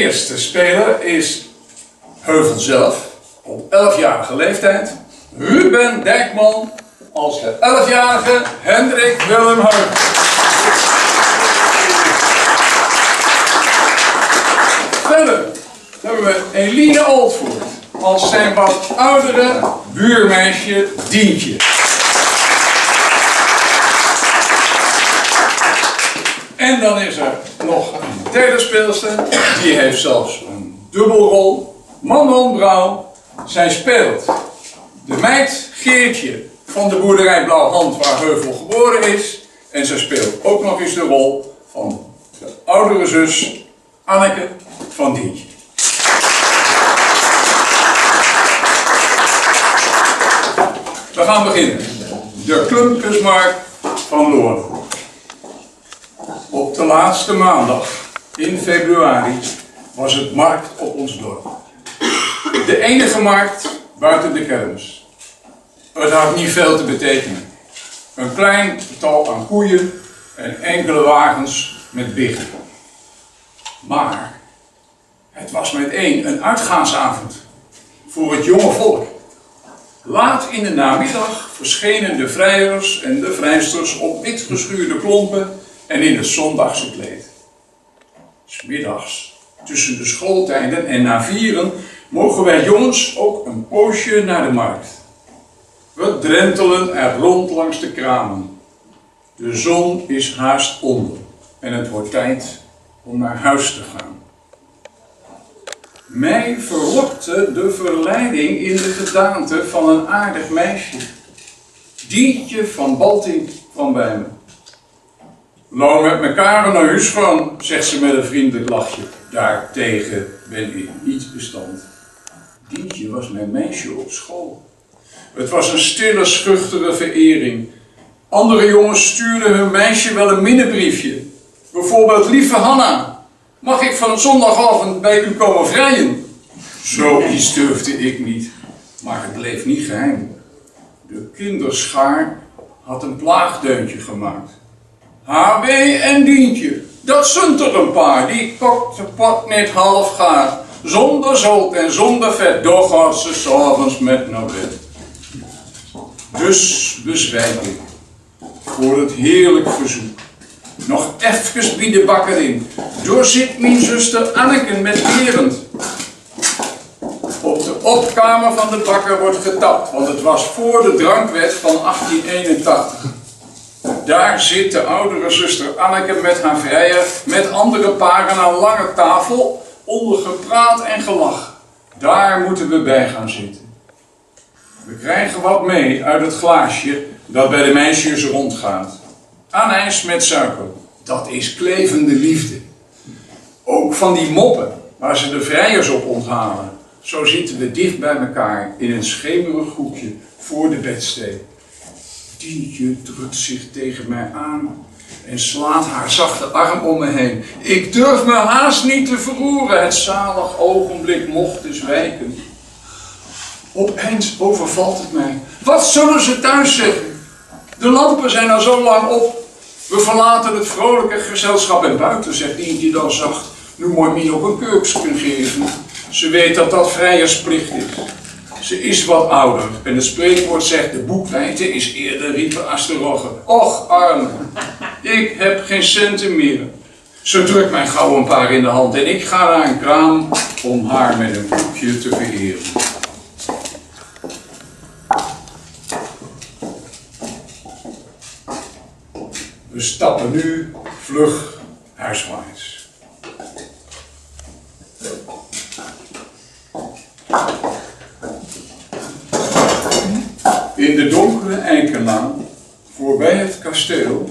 eerste speler is Heuvel zelf, op 11-jarige leeftijd. Ruben Dijkman als de 11-jarige Hendrik Willem Heuvel. Verder hebben we Eline Oldvoort als zijn wat oudere buurmeisje Dientje. En dan is er nog een derde speelster, die heeft zelfs een dubbelrol. Manon Brouw, zij speelt de meid Geertje van de boerderij Blauwhand waar Heuvel geboren is. En zij speelt ook nog eens de rol van de oudere zus Anneke van Dientje. We gaan beginnen. De Klumpjesmarkt van Loorn. Op de laatste maandag in februari was het markt op ons dorp. De enige markt buiten de kermis. Het had niet veel te betekenen. Een klein getal aan koeien en enkele wagens met biggen. Maar het was met één een uitgaansavond voor het jonge volk. Laat in de namiddag verschenen de vrijers en de vrijsters op wit geschuurde klompen en in het zondagse kleed. Smiddags, tussen de schooltijden en na vieren, mogen wij jongens ook een poosje naar de markt. We drentelen er rond langs de kramen. De zon is haast onder en het wordt tijd om naar huis te gaan. Mij verlokte de verleiding in de gedaante van een aardig meisje. Dientje van Balting van bij me. Nou met mekaar naar huis gaan, zegt ze met een vriendelijk lachje. Daartegen ben ik niet bestand. Dientje was mijn meisje op school. Het was een stille, schuchtere verering. Andere jongens stuurden hun meisje wel een minnebriefje. Bijvoorbeeld, lieve Hanna, mag ik van zondagavond bij u komen vrijen? Zoiets durfde ik niet, maar het bleef niet geheim. De kinderschaar had een plaagdeuntje gemaakt. HW en Dientje, dat zijn er een paar, die kokt de pot net half gaar. Zonder zout en zonder vet, doch gaat ze s'avonds met naar bed. Dus bezwijk ik voor het heerlijk verzoek. Nog even bij de bakkerin. Doorzit mijn zuster Anneken met Berend. Op de opkamer van de bakker wordt getapt, want het was voor de drankwet van 1881. Daar zit de oudere zuster Anneke met haar vrijer, met andere paren aan lange tafel, onder gepraat en gelach. Daar moeten we bij gaan zitten. We krijgen wat mee uit het glaasje dat bij de meisjes rondgaat. Anijs met suiker, dat is klevende liefde. Ook van die moppen waar ze de vrijers op onthalen. Zo zitten we dicht bij elkaar in een schemerig hoekje voor de bedstee. Dientje drukt zich tegen mij aan en slaat haar zachte arm om me heen. Ik durf me haast niet te verroeren, het zalig ogenblik mocht dus wijken. Opeens overvalt het mij. Wat zullen ze thuis zeggen? De lampen zijn al zo lang op. We verlaten het vrolijke gezelschap en buiten, zegt Dientje dan zacht. Nu moet je nog een kurksken geven. Ze weet dat dat vrijersplicht is. Ze is wat ouder en het spreekwoord zegt de boekwijte is eerder riepen als de. Och arme, ik heb geen centen meer. Ze drukt mij gauw een paar in de hand en ik ga naar een kraam om haar met een koekje te vereren. We stappen nu vlug huiswaarts. In de donkere Eikenlaan, voorbij het kasteel,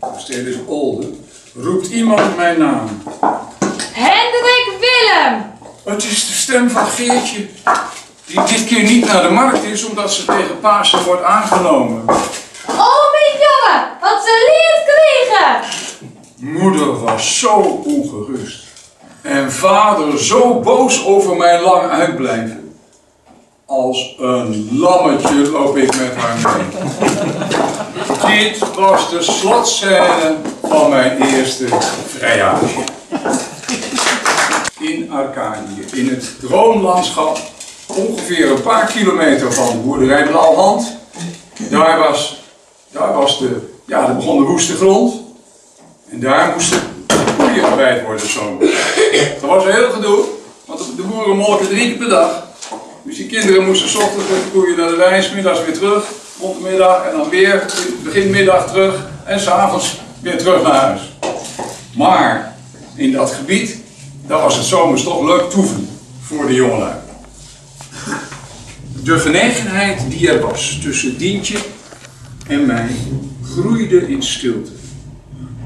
het kasteel is Olde, roept iemand mijn naam. Hendrik Willem! Het is de stem van Geertje, die dit keer niet naar de markt is, omdat ze tegen Pasen wordt aangenomen. Oh, mijn jongen, wat ze leert kregen! Moeder was zo ongerust. En vader zo boos over mijn lang uitblijven. Als een lammetje loop ik met haar mee. Dit was de slotscène van mijn eerste vrijage. in Arcadië, in het droomlandschap, ongeveer een paar kilometer van de boerderij Blauwhand. Daar was, daar was de, ja, daar begon de woeste grond. En daar moesten koeien gewijd worden zo. Dat was heel gedoe, want de boeren molken drie keer per dag. Dus die kinderen moesten 's ochtends met de koeien naar de wijn, middags weer terug, rond en dan weer begin middag terug en s'avonds weer terug naar huis. Maar in dat gebied, daar was het zomers toch leuk toeven voor de jongelui. De genegenheid die er was tussen Dientje en mij groeide in stilte.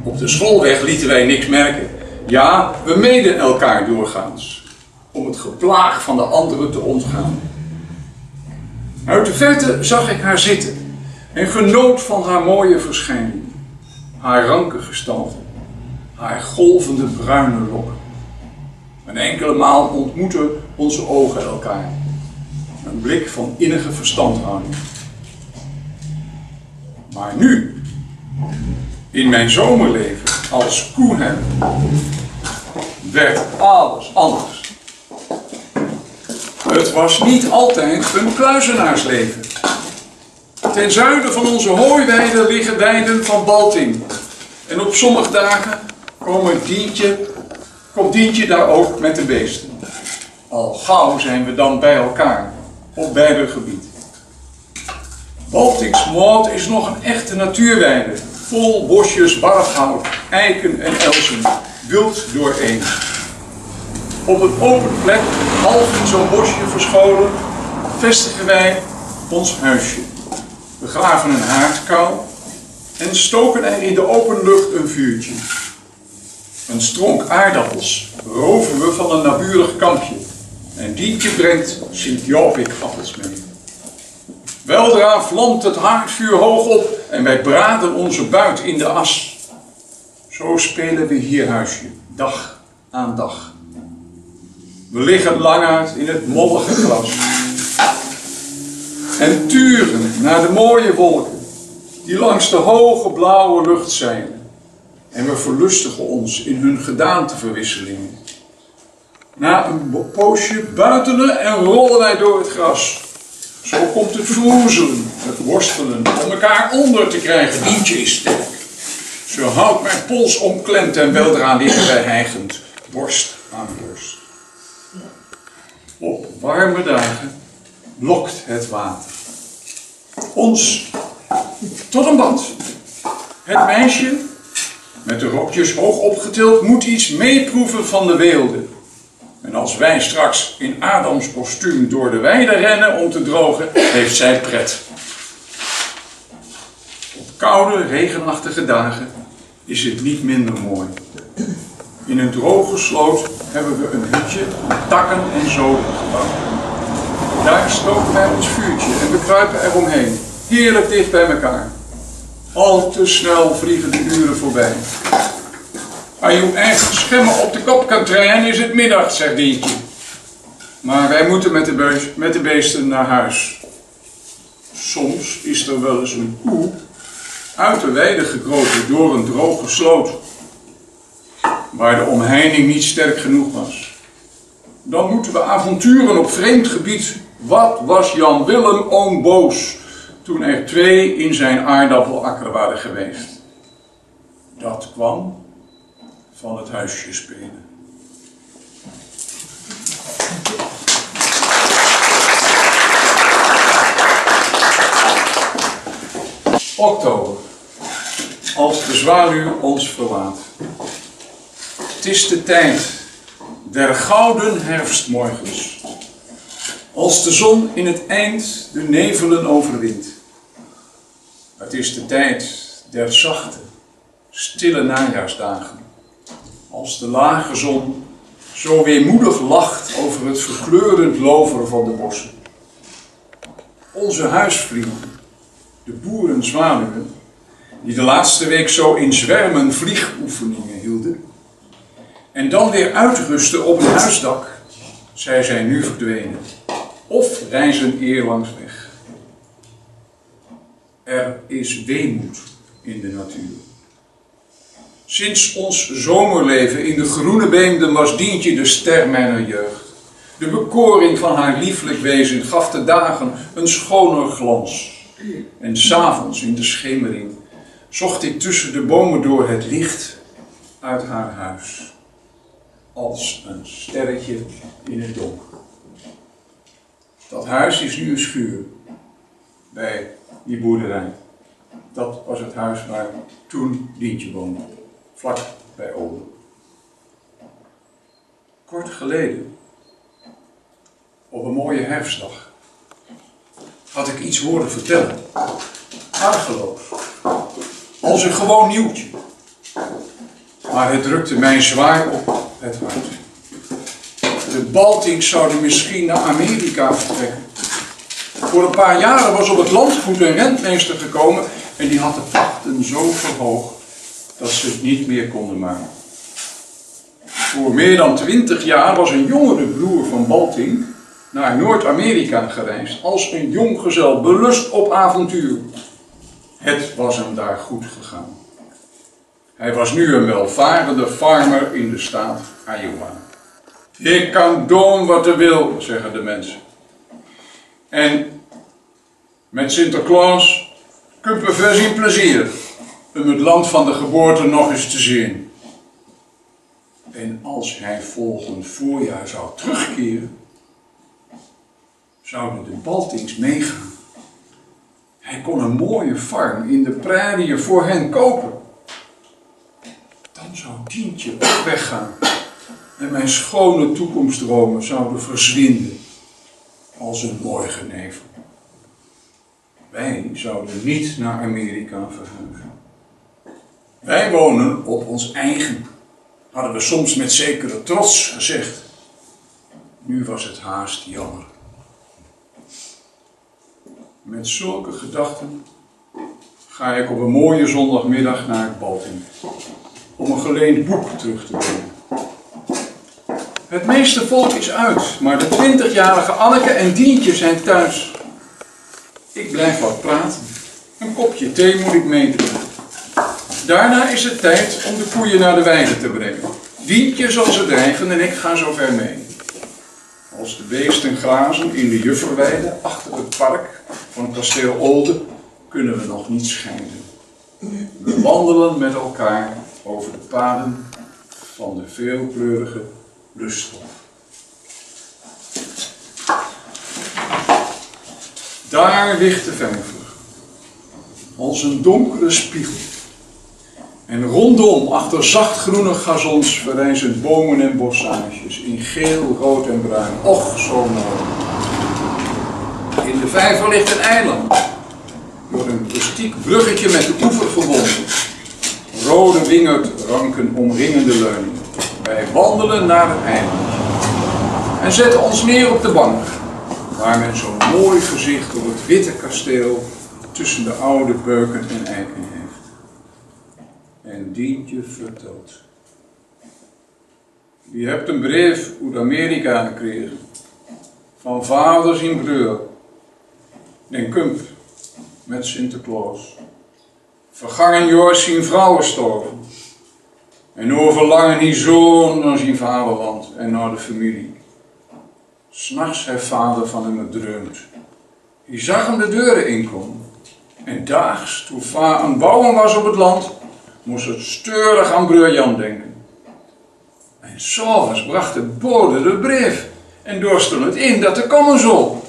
Op de schoolweg lieten wij niks merken. Ja, we meden elkaar doorgaans, om het geplaag van de anderen te ontgaan. Uit de verte zag ik haar zitten en genoot van haar mooie verschijning, haar ranke gestalte, haar golvende bruine lokken. Een enkele maal ontmoetten onze ogen elkaar. Een blik van innige verstandhouding. Maar nu, in mijn zomerleven als koehem, werd alles anders. Het was niet altijd een kluizenaarsleven. Ten zuiden van onze hooiweiden liggen weiden van Balting. En op sommige dagen komen dientje, komt Dientje daar ook met de beesten. Al gauw zijn we dan bij elkaar op beide gebied. Baltingsmoord is nog een echte natuurweide, vol bosjes barfhout, eiken en elzen, wild dooreen. Op een open plek, half in zo'n bosje verscholen, vestigen wij ons huisje. We graven een haardkou en stoken er in de open lucht een vuurtje. Een stronk aardappels roven we van een naburig kampje. En Dientje brengt Sint-Jopik-appels mee. Weldra vlamt het haardvuur hoog op en wij braden onze buit in de as. Zo spelen we hier huisje, dag aan dag. We liggen lang in het mollige gras. En turen naar de mooie wolken die langs de hoge blauwe lucht zeilen. En we verlustigen ons in hun gedaanteverwisselingen. Na een poosje buitelen en rollen wij door het gras. Zo komt het vroezelen, het worstelen, om elkaar onder te krijgen. Dientje is sterk. Zo houdt mijn pols omklemd en weldra liggen wij hijgend, borst aan warme dagen lokt het water ons tot een bad. Het meisje, met de rokjes hoog opgetild, moet iets meeproeven van de weelde. En als wij straks in Adams kostuum door de weide rennen om te drogen, heeft zij pret. Op koude, regenachtige dagen is het niet minder mooi. In een droge sloot hebben we een hutje takken en zoden gebouwd. Daar stoken wij ons vuurtje en we kruipen eromheen, heerlijk dicht bij elkaar. Al te snel vliegen de uren voorbij. Als je eigen schimmen op de kop kan trainen, is het middag, zegt Dientje. Maar wij moeten met de, beus, met de beesten naar huis. Soms is er wel eens een koe uit de weide gekropen door een droge sloot, waar de omheining niet sterk genoeg was. Dan moeten we avonturen op vreemd gebied. Wat was Jan Willem oom boos toen er twee in zijn aardappelakker waren geweest? Dat kwam van het huisje spelen. Oktober. Als de zwaluw ons verlaat. Het is de tijd der gouden herfstmorgens. Als de zon in het eind de nevelen overwint. Het is de tijd der zachte, stille najaarsdagen. Als de lage zon zo weemoedig lacht over het verkleurend lover van de bossen. Onze huisvrienden, de boerenzwaluwen, die de laatste week zo in zwermen vliegoefeningen hielden, en dan weer uitrusten op een huisdak, zij zijn nu verdwenen of reizen eerlangs weg. Er is weemoed in de natuur. Sinds ons zomerleven in de groene beemden was Dientje de ster mijner jeugd. De bekoring van haar lieflijk wezen gaf de dagen een schoner glans. En s'avonds in de schemering zocht ik tussen de bomen door het licht uit haar huis. Als een sterretje in het donker. Dat huis is nu een schuur bij die boerderij. Dat was het huis waar toen Dientje woonde, vlak bij Olden. Kort geleden, op een mooie herfstdag, had ik iets horen vertellen. Argeloos. Als een gewoon nieuwtje. Maar het drukte mij zwaar op het hart. De Baltings zouden misschien naar Amerika vertrekken. Voor een paar jaren was op het landgoed een rentmeester gekomen en die had de pachten zo verhoogd dat ze het niet meer konden maken. Voor meer dan twintig jaar was een jongere broer van Balting naar Noord-Amerika gereisd als een jonggezel belust op avontuur. Het was hem daar goed gegaan. Hij was nu een welvarende farmer in de staat Iowa. Ik kan doen wat er wil, zeggen de mensen. En met Sinterklaas kunt we in plezier om het land van de geboorte nog eens te zien. En als hij volgend voorjaar zou terugkeren, zouden de Baltings meegaan. Hij kon een mooie farm in de prairie voor hen kopen. Zou Dientje ook weggaan en mijn schone toekomstdromen zouden verzwinden als een morgennevel. Wij zouden niet naar Amerika verhuizen. Wij wonen op ons eigen, hadden we soms met zekere trots gezegd. Nu was het haast jammer. Met zulke gedachten ga ik op een mooie zondagmiddag naar het Balting om een geleend boek terug te brengen. Het meeste volk is uit, maar de twintigjarige Anneke en Dientje zijn thuis. Ik blijf wat praten. Een kopje thee moet ik meedrinken. Daarna is het tijd om de koeien naar de weide te brengen. Dientje zal ze drijven en ik ga zo ver mee. Als de beesten grazen in de Jufferweide achter het park van kasteel Olde kunnen we nog niet scheiden. We wandelen met elkaar over de paden van de veelkleurige luststof. Daar ligt de vijver, als een donkere spiegel. En rondom, achter zachtgroene gazons, verrijzen bomen en bossages in geel, rood en bruin. Och, zo mooi. In de vijver ligt een eiland, door een rustiek bruggetje met de oever verbonden. Rode wingerdranken omringen de leuning. Wij wandelen naar het eiland en zetten ons neer op de bank, waar men zo'n mooi gezicht op het witte kasteel tussen de oude beuken en eiken heeft. En Dientje vertelt. Je hebt een brief uit Amerika gekregen, van vaders in Breur, den Kump, met Sinterklaas. Vergangen jaar zijn vrouw gestorven. En nu verlangen die zoon naar zijn vaderland en naar de familie. S'nachts heeft vader van hem gedreumd. Hij zag hem de deuren inkomen. En daags, toen va aan bouwen was op het land, moest het steurig aan broer Jan denken. En s'avonds bracht de bode de brief en doorstond het in dat er komen zal.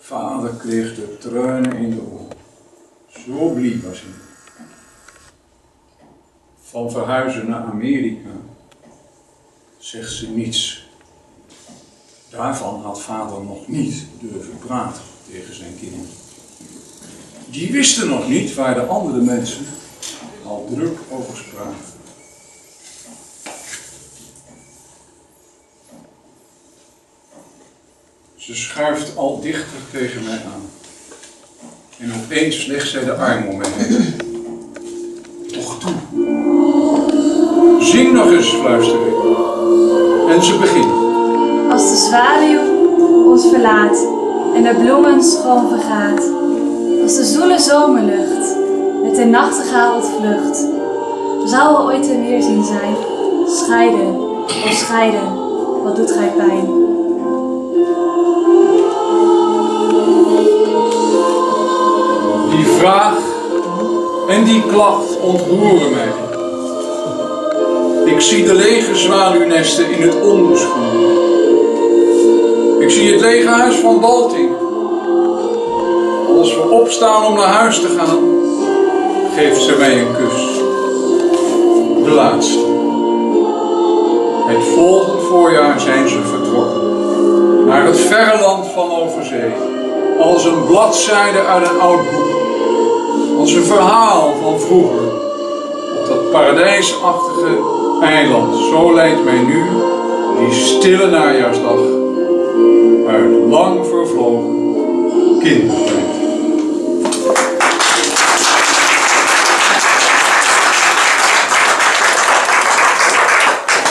Vader kreeg de tranen in de ogen. Zo blij was hij. Van verhuizen naar Amerika zegt ze niets. Daarvan had vader nog niet durven praten tegen zijn kinderen. Die wisten nog niet waar de andere mensen al druk over spraken. Ze schuift al dichter tegen mij aan. En opeens legt zij de arm om mij heen. Toch toe. Zing nog eens, fluister ik. En ze begint. Als de zwaluw ons verlaat en de bloemen schoon vergaat. Als de zoele zomerlucht met de nachtegaal ontvlucht. Zou er ooit een weerzien zijn? Scheiden, of scheiden, wat doet gij pijn? Die vraag en die klacht ontroeren mij. Ik zie de lege zwaluwnesten in het onderschoen. Ik zie het lege huis van Balting. Als we opstaan om naar huis te gaan, geeft ze mij een kus. De laatste. Het volgend voorjaar zijn ze vertrokken. Naar het verre land van overzee. Als een bladzijde uit een oud boek. Een verhaal van vroeger. Op dat paradijsachtige eiland. Zo leidt mij nu die stille najaarsdag. Uit lang vervlogen kindertijd.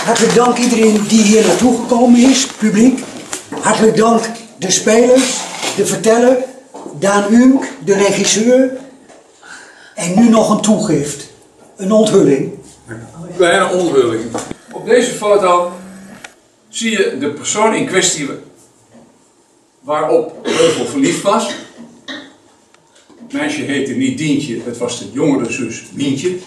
Hartelijk dank iedereen die hier naartoe gekomen is, publiek. Hartelijk dank de spelers, de verteller, Daan Unk, de regisseur. En nu nog een toegift, een onthulling. Kleine onthulling. Op deze foto zie je de persoon in kwestie waarop Heuvel verliefd was. Het meisje heette niet Dientje, het was de jongere zus Mientje.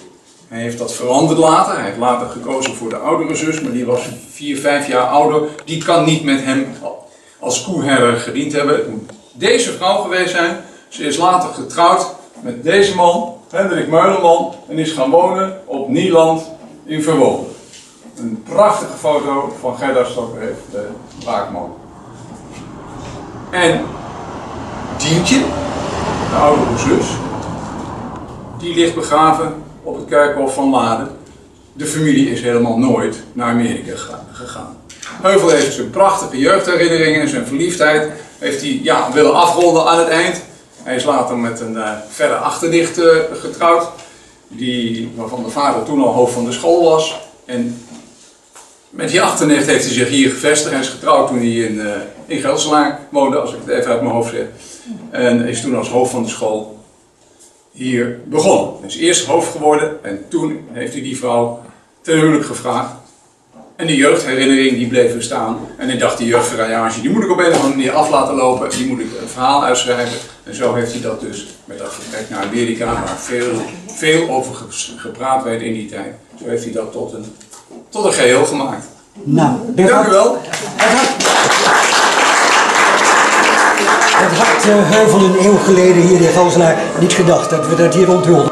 Hij heeft dat veranderd later. Hij heeft later gekozen voor de oudere zus, maar die was vier, vijf jaar ouder. Die kan niet met hem als koeherder gediend hebben. Het moet deze vrouw geweest zijn. Ze is later getrouwd met deze man, Hendrik Meuleman, en is gaan wonen op Nieland in Verwolen. Een prachtige foto van Gerda Stokreef, de waakman. En Dientje, de oudere zus, die ligt begraven op het kerkhof van Lade. De familie is helemaal nooit naar Amerika gega- gegaan. Heuvel heeft zijn prachtige jeugdherinneringen en zijn verliefdheid heeft hij ja, willen afronden aan het eind. Hij is later met een eh, verder achterdicht getrouwd, die, waarvan de vader toen al hoofd van de school was. En met die achternicht heeft hij zich hier gevestigd. Hij is getrouwd toen hij in, eh in Geldselaar woonde, als ik het even uit mijn hoofd zeg. En is toen als hoofd van de school hier begonnen. Is eerst hoofd geworden en toen heeft hij die vrouw ten huwelijk gevraagd. En die jeugdherinnering die bleef bestaan. En hij dacht, die jeugdverrajage, die moet ik op een of andere manier af laten lopen. Die moet ik een verhaal uitschrijven. En zo heeft hij dat dus met dat vertrek naar Amerika, waar veel, veel over ge- gepraat werd in die tijd. Zo heeft hij dat tot een, tot een geheel gemaakt. Nou, Dank u wel. Het had, had eh, Heuvel een eeuw geleden hier in Galselaar niet gedacht dat we dat hier onthulden.